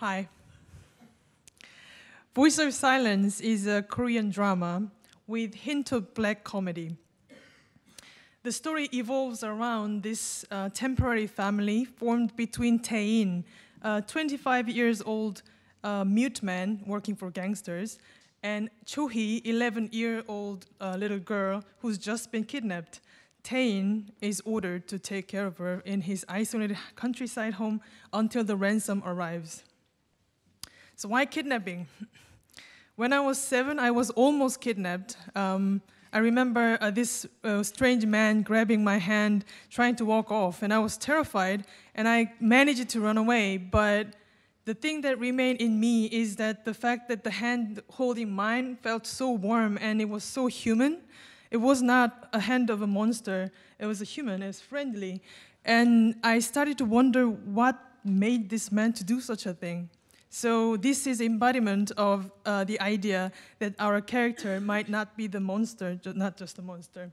Hi. Voice of Silence is a Korean drama with hint of black comedy. The story evolves around this uh, temporary family formed between Tae-in, a 25 years old uh, mute man working for gangsters, and Cho-hee, 11 year old uh, little girl who's just been kidnapped. Tae-in is ordered to take care of her in his isolated countryside home until the ransom arrives. So why kidnapping? When I was seven, I was almost kidnapped. Um, I remember uh, this uh, strange man grabbing my hand, trying to walk off, and I was terrified, and I managed to run away. But the thing that remained in me is that the fact that the hand holding mine felt so warm and it was so human. It was not a hand of a monster, it was a human, it was friendly. And I started to wonder what made this man to do such a thing. So this is embodiment of uh, the idea that our character might not be the monster, not just a monster.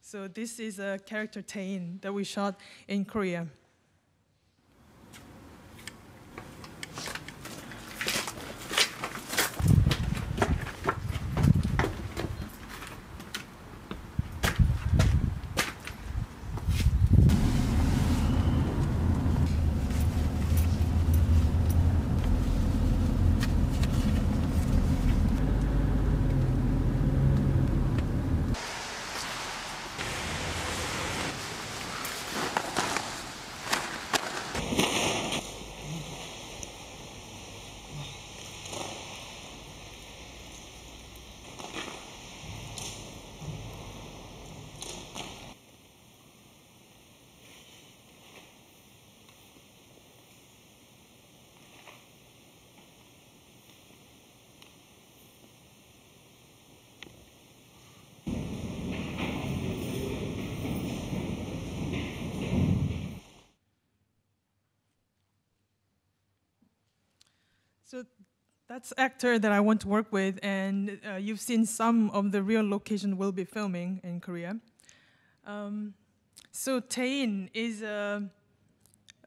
So this is a character Tae-in that we shot in Korea. So that's actor that I want to work with, and uh, you've seen some of the real location we'll be filming in Korea. Um, so Tae-in is a,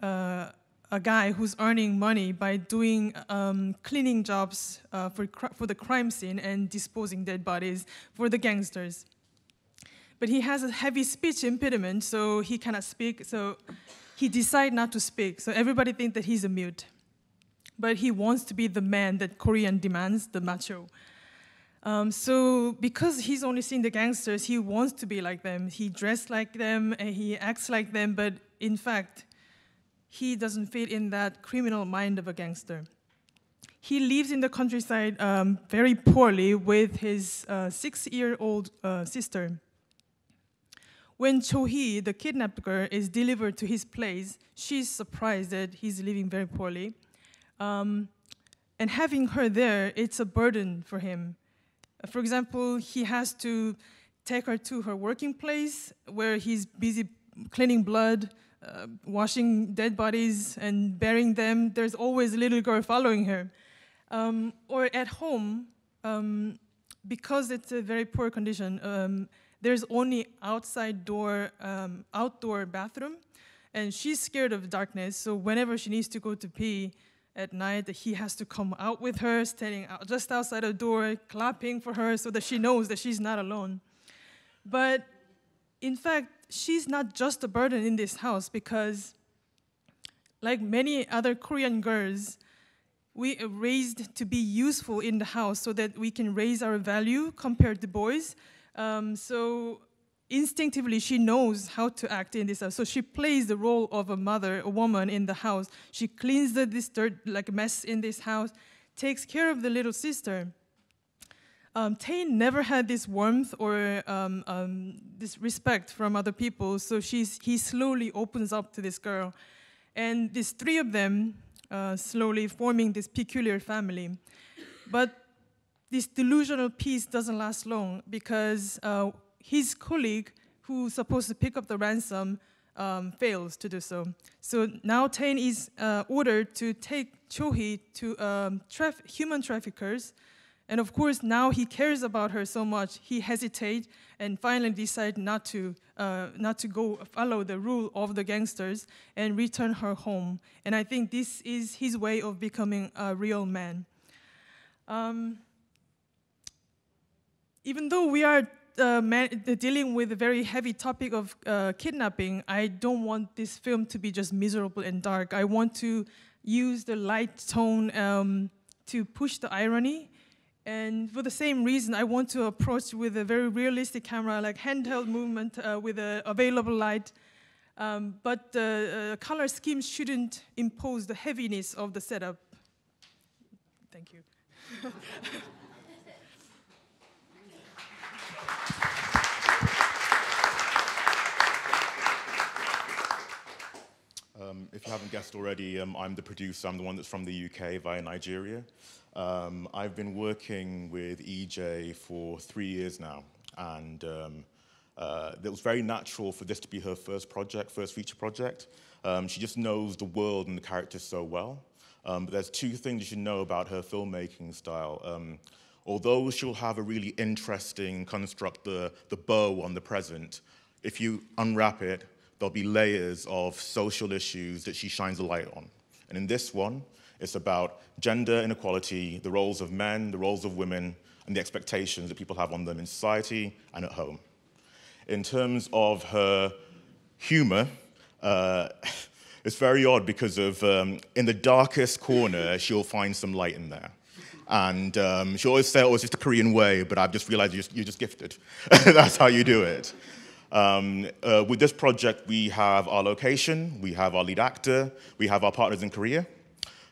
uh, a guy who's earning money by doing um, cleaning jobs uh, for, for the crime scene and disposing dead bodies for the gangsters. But he has a heavy speech impediment, so he cannot speak, so he decided not to speak. So everybody think that he's a mute but he wants to be the man that Korean demands, the macho. Um, so because he's only seen the gangsters, he wants to be like them. He dressed like them and he acts like them, but in fact, he doesn't fit in that criminal mind of a gangster. He lives in the countryside um, very poorly with his uh, six-year-old uh, sister. When Cho-hee, the kidnapped girl, is delivered to his place, she's surprised that he's living very poorly. Um, and having her there, it's a burden for him. For example, he has to take her to her working place where he's busy cleaning blood, uh, washing dead bodies and burying them. There's always a little girl following her. Um, or at home, um, because it's a very poor condition, um, there's only outside door, um, outdoor bathroom, and she's scared of darkness. So whenever she needs to go to pee, at night that he has to come out with her, standing out just outside the door, clapping for her so that she knows that she's not alone. But in fact, she's not just a burden in this house because, like many other Korean girls, we are raised to be useful in the house so that we can raise our value compared to boys. Um, so instinctively she knows how to act in this house. So she plays the role of a mother, a woman in the house. She cleans the this dirt like mess in this house, takes care of the little sister. Um, never had this warmth or um, um, this respect from other people, so she's, he slowly opens up to this girl. And these three of them uh, slowly forming this peculiar family. But this delusional peace doesn't last long because uh, his colleague who's supposed to pick up the ransom um, fails to do so. So now Tae-in is uh, ordered to take Cho-hee to um, traf human traffickers And of course, now he cares about her so much, he hesitates and finally decides not to, uh, not to go follow the rule of the gangsters and return her home. And I think this is his way of becoming a real man. Um, even though we are uh, dealing with a very heavy topic of uh, kidnapping, I don't want this film to be just miserable and dark. I want to use the light tone um, to push the irony. And for the same reason, I want to approach with a very realistic camera, like handheld movement uh, with a available light. Um, but the uh, color scheme shouldn't impose the heaviness of the setup. Thank you. If you haven't guessed already, um, I'm the producer. I'm the one that's from the UK via Nigeria. Um, I've been working with EJ for three years now, and um, uh, it was very natural for this to be her first project, first feature project. Um, she just knows the world and the characters so well. Um, but there's two things you should know about her filmmaking style. although she'll have a really interesting construct, the, the bow on the present, if you unwrap it, there'll be layers of social issues that she shines a light on. And in this one, it's about gender inequality, the roles of men, the roles of women, and the expectations that people have on them in society and at home. In terms of her humor, uh, it's very odd because of um, in the darkest corner, she'll find some light in there. And um, she always says, oh, it's just a Korean way, but I've just realized you're just, you're just gifted. That's how you do it. Um, uh, with this project, we have our location, we have our lead actor, we have our partners in Korea.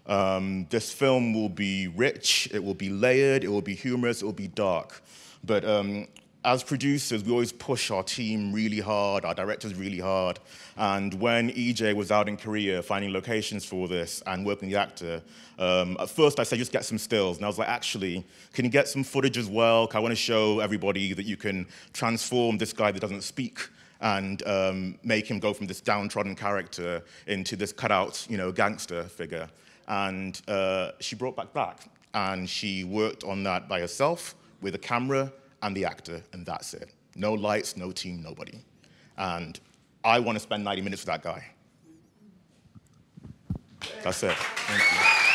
Um, this film will be rich, it will be layered, it will be humorous, it will be dark. But um, as producers, we always push our team really hard, our directors really hard. And when EJ was out in Korea finding locations for this and working the actor, um, at first I said, just get some stills. And I was like, actually, can you get some footage as well? I want to show everybody that you can transform this guy that doesn't speak and um, make him go from this downtrodden character into this cutout, you know, gangster figure. And uh, she brought back that. And she worked on that by herself with a camera and the actor, and that's it. No lights, no team, nobody. And I want to spend 90 minutes with that guy. That's it. Thank you.